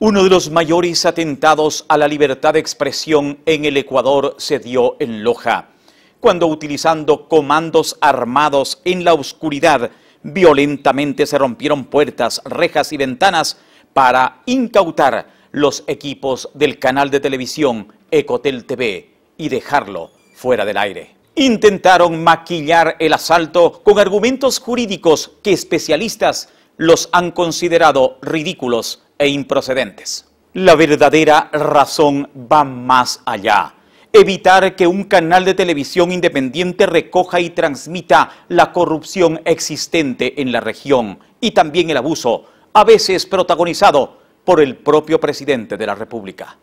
Uno de los mayores atentados a la libertad de expresión en el Ecuador se dio en Loja, cuando utilizando comandos armados en la oscuridad, violentamente se rompieron puertas, rejas y ventanas para incautar los equipos del canal de televisión Ecotel TV y dejarlo fuera del aire. Intentaron maquillar el asalto con argumentos jurídicos que especialistas los han considerado ridículos e improcedentes. La verdadera razón va más allá. Evitar que un canal de televisión independiente recoja y transmita la corrupción existente en la región y también el abuso, a veces protagonizado por el propio presidente de la República.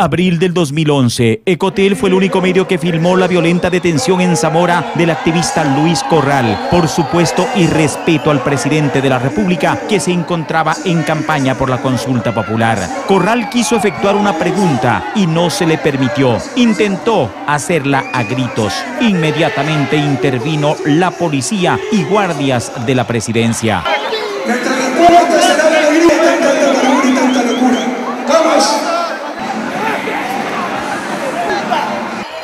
Abril del 2011, Ecotel fue el único medio que filmó la violenta detención en Zamora del activista Luis Corral por supuesto irrespeto al presidente de la República que se encontraba en campaña por la consulta popular. Corral quiso efectuar una pregunta y no se le permitió. Intentó hacerla a gritos. Inmediatamente intervino la policía y guardias de la presidencia.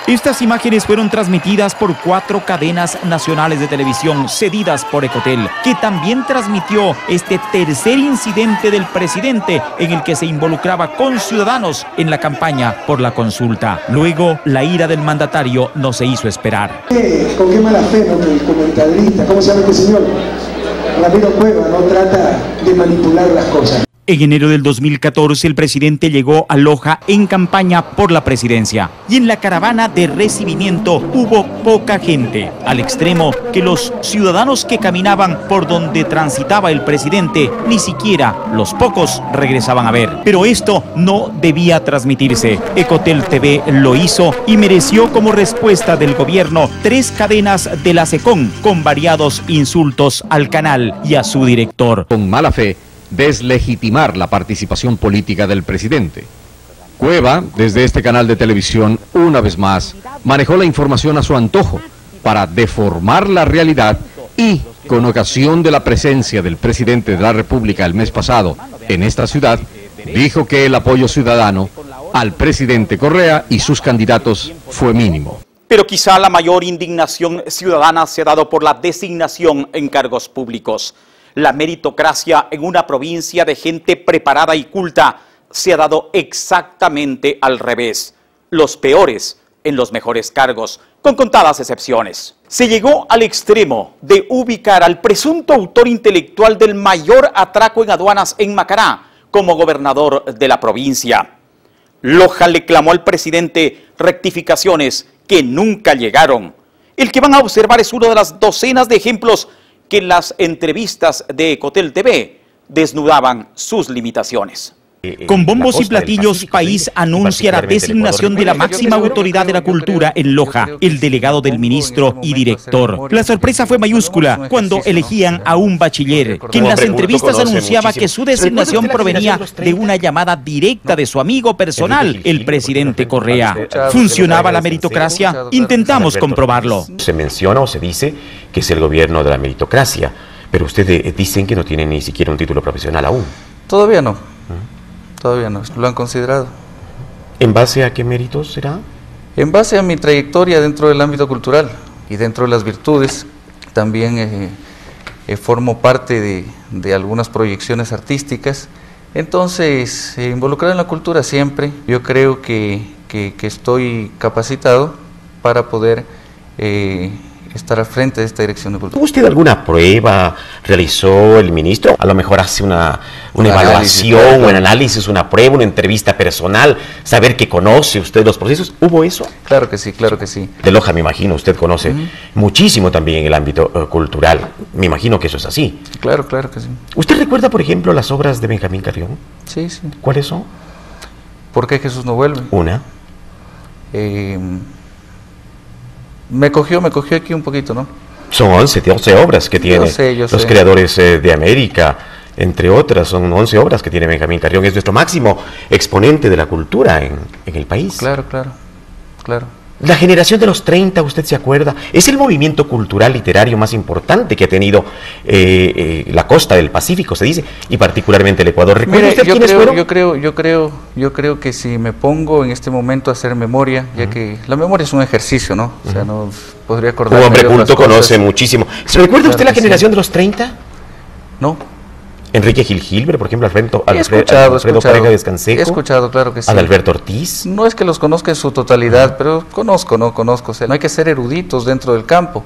Estas imágenes fueron transmitidas por cuatro cadenas nacionales de televisión cedidas por Ecotel, que también transmitió este tercer incidente del presidente en el que se involucraba con ciudadanos en la campaña por la consulta. Luego, la ira del mandatario no se hizo esperar. ¿Con qué mala fe, no? El comentarista, ¿cómo se llama este señor? Ramiro Cueva, no trata de manipular las cosas. En enero del 2014 el presidente llegó a Loja en campaña por la presidencia y en la caravana de recibimiento hubo poca gente, al extremo que los ciudadanos que caminaban por donde transitaba el presidente ni siquiera los pocos regresaban a ver. Pero esto no debía transmitirse. Ecotel TV lo hizo y mereció como respuesta del gobierno tres cadenas de la SECON con variados insultos al canal y a su director. Con mala fe deslegitimar la participación política del presidente. Cueva, desde este canal de televisión, una vez más, manejó la información a su antojo para deformar la realidad y, con ocasión de la presencia del presidente de la República el mes pasado en esta ciudad, dijo que el apoyo ciudadano al presidente Correa y sus candidatos fue mínimo. Pero quizá la mayor indignación ciudadana se ha dado por la designación en cargos públicos. La meritocracia en una provincia de gente preparada y culta se ha dado exactamente al revés. Los peores en los mejores cargos, con contadas excepciones. Se llegó al extremo de ubicar al presunto autor intelectual del mayor atraco en aduanas en Macará como gobernador de la provincia. Loja le clamó al presidente rectificaciones que nunca llegaron. El que van a observar es uno de las docenas de ejemplos que las entrevistas de Ecotel TV desnudaban sus limitaciones. Con bombos y platillos, país anuncia la designación de la máxima autoridad de la cultura en Loja, el delegado del ministro y director. La sorpresa fue mayúscula cuando elegían a un bachiller, que en las entrevistas anunciaba que su designación provenía de una llamada directa de su amigo personal, el presidente Correa. ¿Funcionaba la meritocracia? Intentamos comprobarlo. Se menciona o se dice que es el gobierno de la meritocracia, pero ustedes dicen que no tienen ni siquiera un título profesional aún. Todavía no. Todavía no, lo han considerado. ¿En base a qué méritos será? En base a mi trayectoria dentro del ámbito cultural y dentro de las virtudes, también eh, eh, formo parte de, de, algunas proyecciones artísticas. Entonces, eh, involucrado en la cultura siempre, yo creo que, que, que estoy capacitado para poder estar al frente de esta dirección de cultura. ¿Tuvo usted alguna prueba? ¿Realizó el ministro? A lo mejor hace una, una evaluación, un análisis, una prueba, una entrevista personal, saber que conoce usted los procesos. ¿Hubo eso? Claro que sí, claro que sí. De Loja, me imagino, usted conoce muchísimo también en el ámbito uh, cultural. Me imagino que eso es así. Claro, claro que sí. ¿Usted recuerda, por ejemplo, las obras de Benjamín Carrión? Sí, sí. ¿Cuáles son? ¿Por qué Jesús no vuelve? Una. Eh, me cogió, me cogió aquí un poquito, ¿no? Son 11, 11 obras que tiene los creadores eh, de América, entre otras, son 11 obras que tiene Benjamín Carrión, es nuestro máximo exponente de la cultura en, en el país. Claro, claro, claro. La generación de los 30, usted se acuerda, es el movimiento cultural literario más importante que ha tenido eh, eh, la costa del Pacífico, se dice, y particularmente el Ecuador. ¿Recuerda usted yo quiénes creo, fueron? Yo creo, yo creo, yo creo que si me pongo en este momento a hacer memoria, ya que la memoria es un ejercicio, ¿no? O sea, no podría acordar. Un hombre culto conoce muchísimo. ¿Se recuerda usted la generación de los 30? No. Enrique Gil Gilbert, por ejemplo, Alfredo, he escuchado, Alfredo escuchado, Descanseco. He escuchado, claro que sí. Alberto Ortiz. No es que los conozca en su totalidad, pero conozco, no conozco. O sea, no hay que ser eruditos dentro del campo.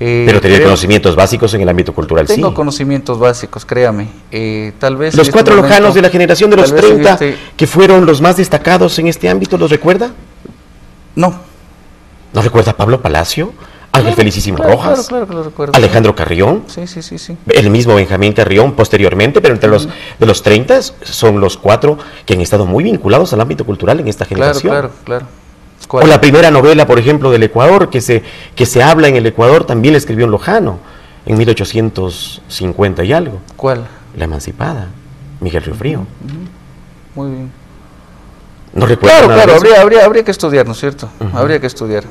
Eh, pero tener conocimientos básicos en el ámbito cultural, tengo sí. conocimientos básicos, créame. Eh, tal vez los este cuatro lojanos de la generación de los 30 este... que fueron los más destacados en este ámbito, ¿los recuerda? No. ¿No recuerda a Pablo Palacio? Ángel Felicísimo claro, Rojas, claro, claro, recuerdo. Alejandro Carrión, sí, sí, sí, sí. el mismo Benjamín Carrión posteriormente, pero entre los de los 30 son los cuatro que han estado muy vinculados al ámbito cultural en esta generación. Claro, claro, claro. O la primera novela, por ejemplo, del Ecuador, que se, que se habla en el Ecuador, también la escribió en Lojano, en 1850 y algo. ¿Cuál? La Emancipada, Miguel Río Frío. Muy bien. ¿No recuerdo Claro, claro, habría, habría, habría que estudiar, ¿no es cierto? Uh -huh. Habría que estudiar.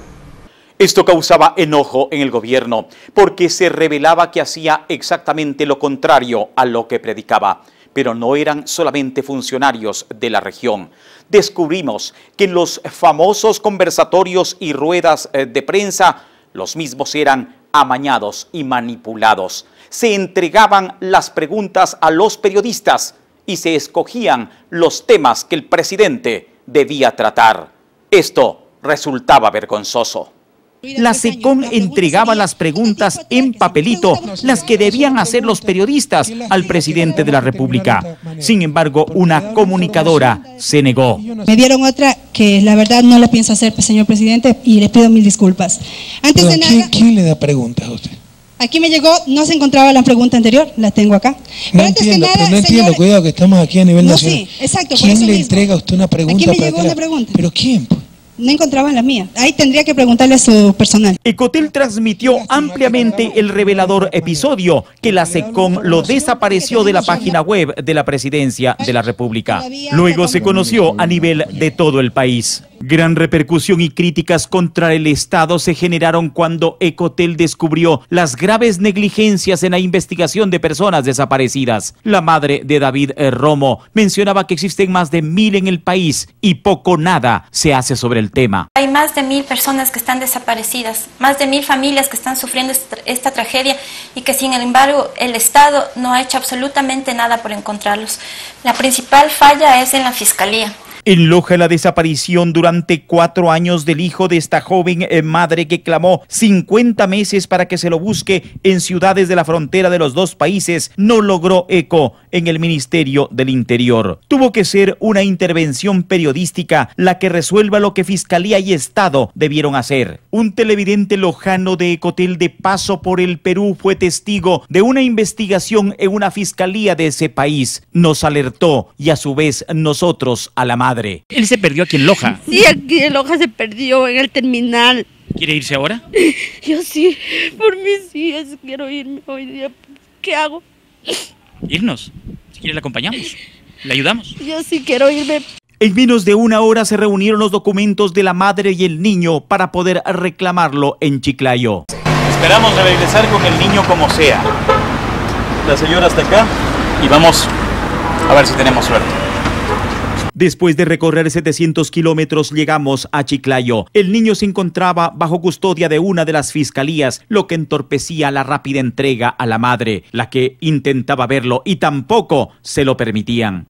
Esto causaba enojo en el gobierno porque se revelaba que hacía exactamente lo contrario a lo que predicaba. Pero no eran solamente funcionarios de la región. Descubrimos que en los famosos conversatorios y ruedas de prensa, los mismos eran amañados y manipulados. Se entregaban las preguntas a los periodistas y se escogían los temas que el presidente debía tratar. Esto resultaba vergonzoso. La SECON entregaba las preguntas en papelito, las que debían hacer los periodistas al presidente de la República. Sin embargo, una comunicadora se negó. Me dieron otra que la verdad no la pienso hacer, señor presidente, y le pido mil disculpas. Antes de nada, ¿quién, ¿Quién le da preguntas a usted? Aquí me llegó, no se encontraba la pregunta anterior, la tengo acá. No entiendo, nada, pero no entiendo, señor, cuidado que estamos aquí a nivel no, nacional. sí, exacto, por ¿Quién eso le mismo. entrega a usted una pregunta Aquí me para llegó una pregunta. ¿Pero quién? pues? No encontraban la mía. Ahí tendría que preguntarle a su personal. Ecotel transmitió ampliamente el revelador episodio que la SECON lo desapareció de la página web de la Presidencia de la República. Luego se conoció a nivel de todo el país. Gran repercusión y críticas contra el Estado se generaron cuando Ecotel descubrió las graves negligencias en la investigación de personas desaparecidas. La madre de David eh, Romo mencionaba que existen más de mil en el país y poco nada se hace sobre el tema. Hay más de mil personas que están desaparecidas, más de mil familias que están sufriendo esta, esta, tragedia y que sin embargo el Estado no ha hecho absolutamente nada por encontrarlos. La principal falla es en la Fiscalía. En Loja la desaparición durante cuatro años del hijo de esta joven eh, madre que clamó 50 meses para que se lo busque en ciudades de la frontera de los dos países no logró eco en el Ministerio del Interior. Tuvo que ser una intervención periodística la que resuelva lo que Fiscalía y Estado debieron hacer. Un televidente lojano de Ecotel de paso por el Perú fue testigo de una investigación en una fiscalía de ese país. Nos alertó y a su vez nosotros a la madre. Él se perdió aquí en Loja. Sí, aquí en Loja se perdió en el terminal. ¿Quiere irse ahora? Yo sí, por mis hijas quiero irme hoy día. ¿Qué hago? Irnos. Si quiere, le acompañamos. Le ayudamos. Yo sí quiero irme. En menos de una hora se reunieron los documentos de la madre y el niño para poder reclamarlo en Chiclayo. Esperamos regresar con el niño como sea. La señora está acá y vamos a ver si tenemos suerte. Después de recorrer 700 kilómetros llegamos a Chiclayo. El niño se encontraba bajo custodia de una de las fiscalías, lo que entorpecía la rápida entrega a la madre, la que intentaba verlo y tampoco se lo permitían.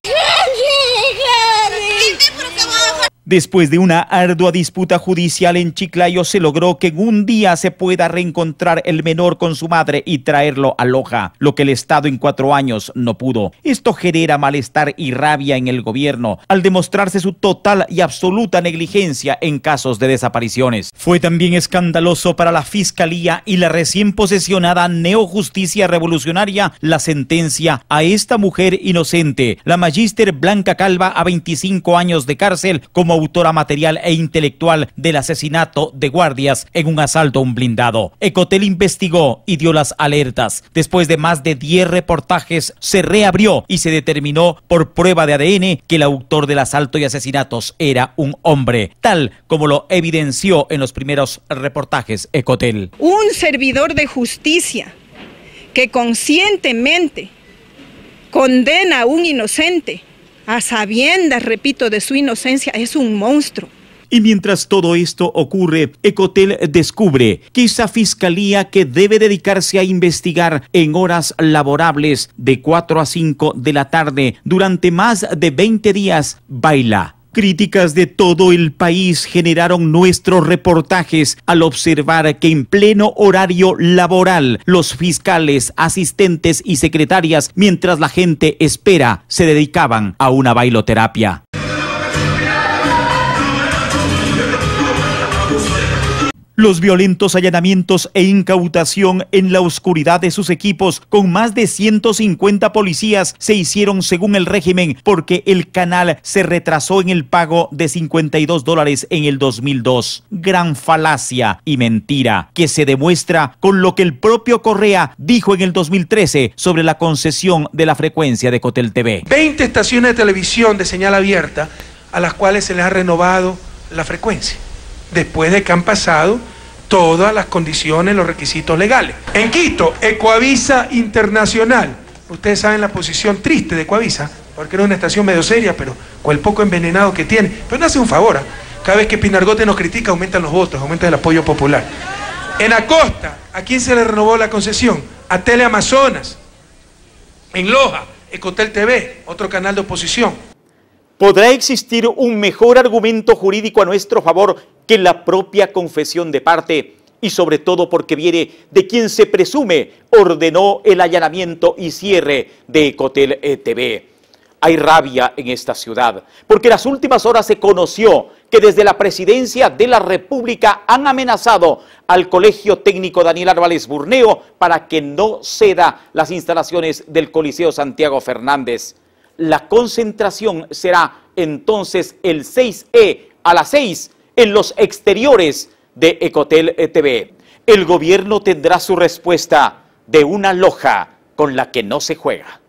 Después de una ardua disputa judicial en Chiclayo, se logró que en un día se pueda reencontrar el menor con su madre y traerlo a Loja, lo que el Estado en cuatro años no pudo. Esto genera malestar y rabia en el gobierno al demostrarse su total y absoluta negligencia en casos de desapariciones. Fue también escandaloso para la Fiscalía y la recién posesionada Neojusticia Revolucionaria la sentencia a esta mujer inocente, la magíster Blanca Calva, a 25 años de cárcel como autora material e intelectual del asesinato de guardias en un asalto a un blindado. Ecotel investigó y dio las alertas. Después de más de 10 reportajes, se reabrió y se determinó por prueba de ADN que el autor del asalto y asesinatos era un hombre, tal como lo evidenció en los primeros reportajes Ecotel. Un servidor de justicia que conscientemente condena a un inocente a sabiendas, repito, de su inocencia, es un monstruo. Y mientras todo esto ocurre, Ecotel descubre que esa fiscalía que debe dedicarse a investigar en horas laborables de 4 a 5 de la tarde durante más de 20 días baila. Críticas de todo el país generaron nuestros reportajes al observar que en pleno horario laboral los fiscales, asistentes y secretarias, mientras la gente espera, se dedicaban a una bailoterapia. Los violentos allanamientos e incautación en la oscuridad de sus equipos con más de 150 policías se hicieron según el régimen porque el canal se retrasó en el pago de 52 dólares en el 2002. Gran falacia y mentira que se demuestra con lo que el propio Correa dijo en el 2013 sobre la concesión de la frecuencia de Cotel TV. 20 estaciones de televisión de señal abierta a las cuales se les ha renovado la frecuencia después de que han pasado todas las condiciones, los requisitos legales. En Quito, Ecoavisa Internacional. Ustedes saben la posición triste de Ecoavisa, porque era una estación medio seria, pero con el poco envenenado que tiene. Pero no hace un favor. ¿ah? Cada vez que Pinargote nos critica, aumentan los votos, aumenta el apoyo popular. En Acosta, ¿a quién se le renovó la concesión? A Teleamazonas. En Loja, Ecotel TV, otro canal de oposición. ¿Podrá existir un mejor argumento jurídico a nuestro favor que la propia confesión de parte? Y sobre todo porque viene de quien se presume ordenó el allanamiento y cierre de Ecotel TV. Hay rabia en esta ciudad, porque en las últimas horas se conoció que desde la presidencia de la República han amenazado al Colegio Técnico Daniel Álvarez Burneo para que no ceda las instalaciones del Coliseo Santiago Fernández. La concentración será entonces el 6E a las 6 en los exteriores de Ecotel TV. El gobierno tendrá su respuesta de una loja con la que no se juega.